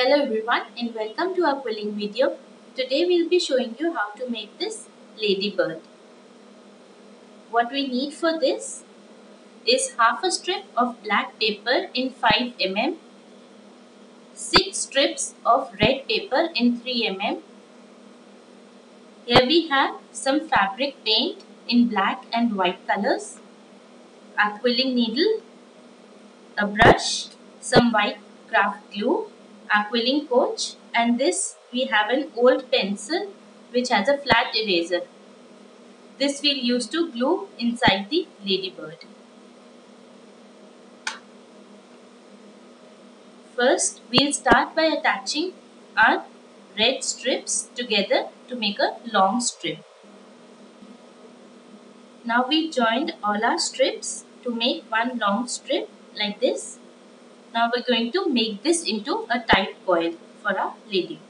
Hello everyone and welcome to our quilling video. Today we'll be showing you how to make this ladybird. What we need for this is half a strip of black paper in 5 mm, 6 strips of red paper in 3 mm. Here we have some fabric paint in black and white colors, a quilling needle, a brush, some white craft glue, a quilling coach and this we have an old pencil which has a flat eraser. This we'll use to glue inside the ladybird. First, we'll start by attaching our red strips together to make a long strip. Now we joined all our strips to make one long strip like this. Now we're going to make this into a tight coil for our lady.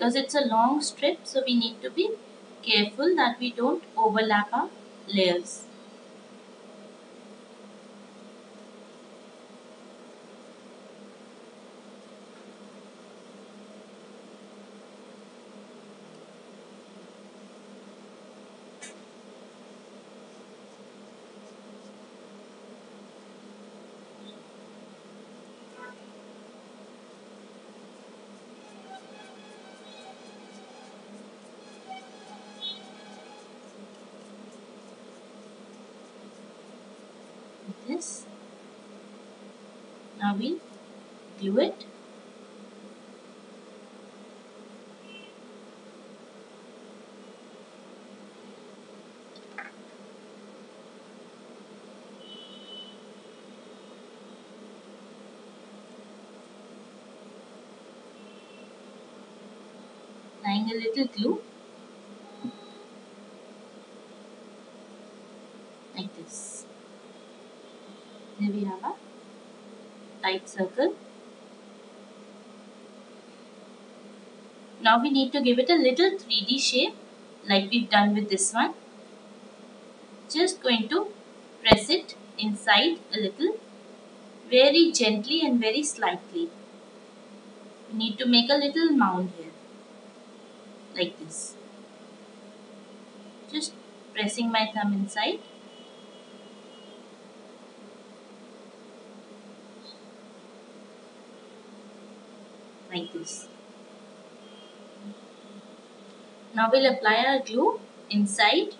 Because it's a long strip so we need to be careful that we don't overlap our layers. Now we glue it. Applying a little glue like this. Here we have a tight circle. Now we need to give it a little 3D shape like we've done with this one. Just going to press it inside a little very gently and very slightly. We need to make a little mound here like this. Just pressing my thumb inside like this. Now we'll apply our glue inside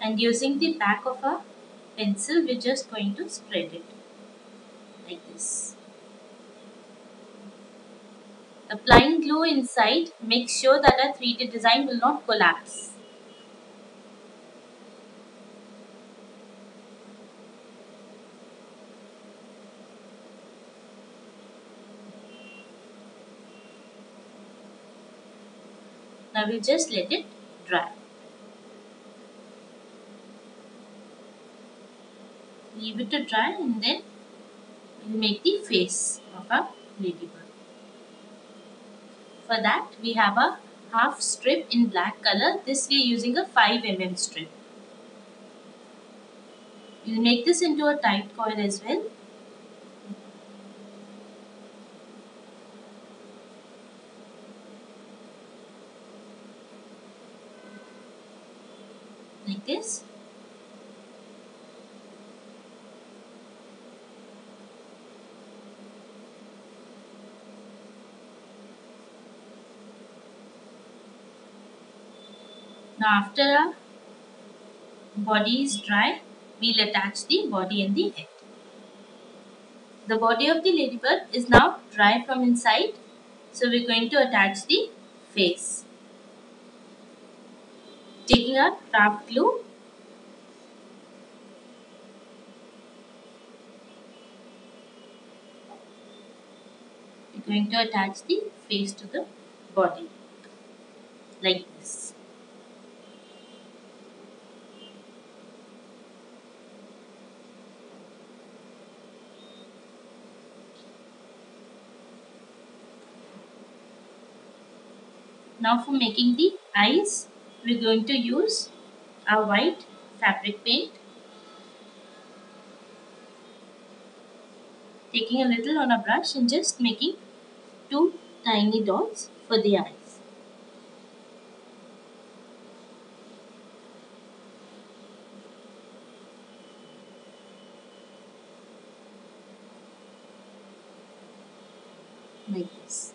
and using the back of a pencil we're just going to spread it like this. Applying glue inside makes sure that our 3D design will not collapse. Now we just let it dry. Leave it to dry and then we'll make the face of our ladybird. For that we have a half strip in black color. This we are using a 5 mm strip. We'll make this into a tight coil as well. This. Now after body is dry, we'll attach the body and the head. The body of the ladybird is now dry from inside. So we're going to attach the face. Taking a craft glue. We're going to attach the face to the body. Like this. Now for making the eyes, we're going to use a white fabric paint. Taking a little on a brush and just making two tiny dots for the eyes. Like this.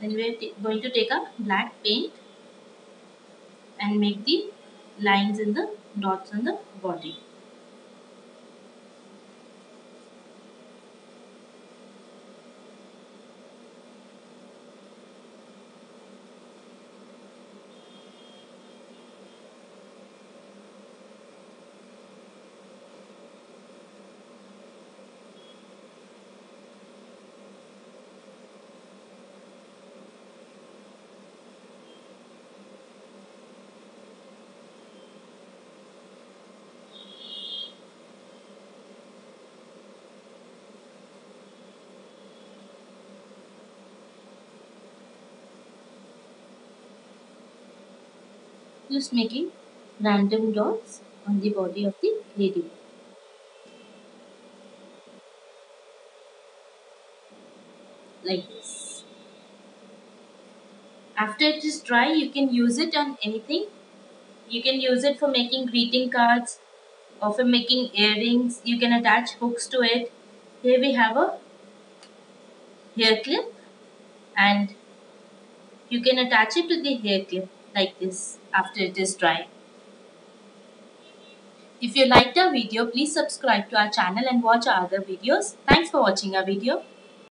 Then we are going to take a black paint and make the lines in the dots on the body just making random dots on the body of the lady. Like this. After it is dry, you can use it on anything. You can use it for making greeting cards or for making earrings. You can attach hooks to it. Here we have a hair clip and you can attach it to the hair clip like this after it is dry. If you liked our video, please subscribe to our channel and watch our other videos. Thanks for watching our video.